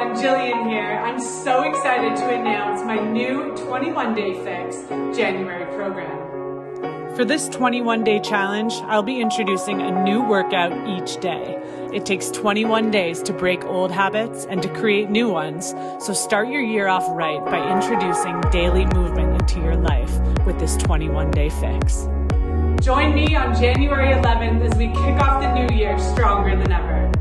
I'm Gillian here. I'm so excited to announce my new 21 Day Fix January program. For this 21 day challenge, I'll be introducing a new workout each day. It takes 21 days to break old habits and to create new ones, so start your year off right by introducing daily movement into your life with this 21 day fix. Join me on January 11th as we kick off the new year stronger than ever.